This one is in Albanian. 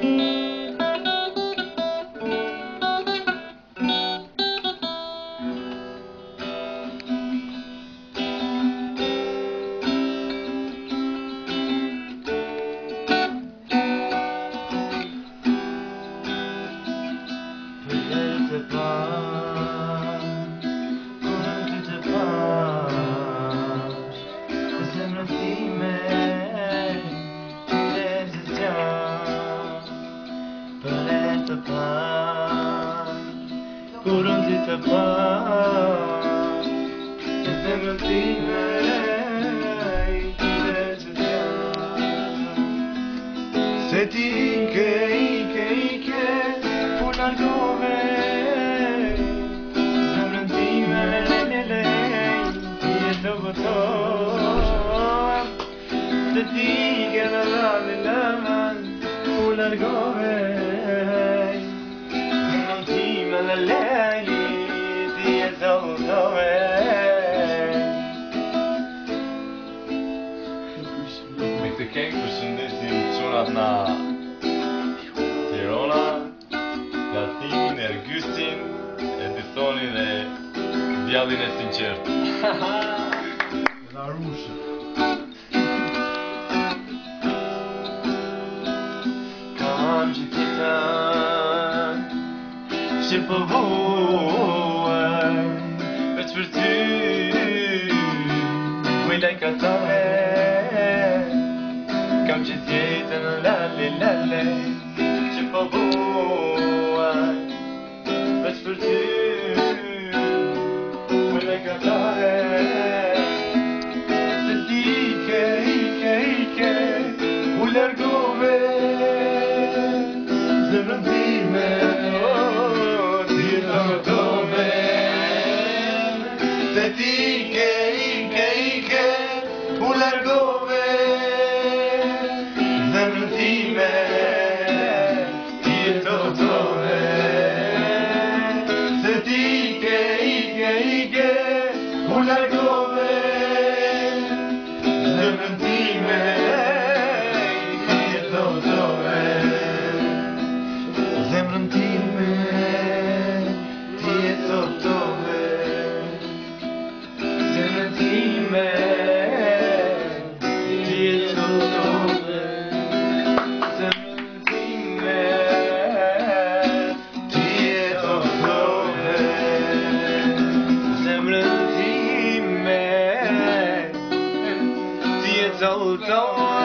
Thank you. Seti ike, ike, ike, punar gove Zemrën time, lejnë, lejnë, jetë vëtor Seti ike në rrëmi lëmën, punar Tirana na Tirana Gatimin, Ergysin Edisonin dhe Djallin e sinqert Larushe Kam që tita Që përvoj po Vëqë për ty Kujle ka tëve Kam qëtë jetër në lalli lalli Që po voaj Me shpërgjy Më legër la Se ti ke, i ke, i ke Më lërgove Zë vëndime Ti do dove Se ti ke, i ke, i ke Më lërgove volar go clementine y todo 走走。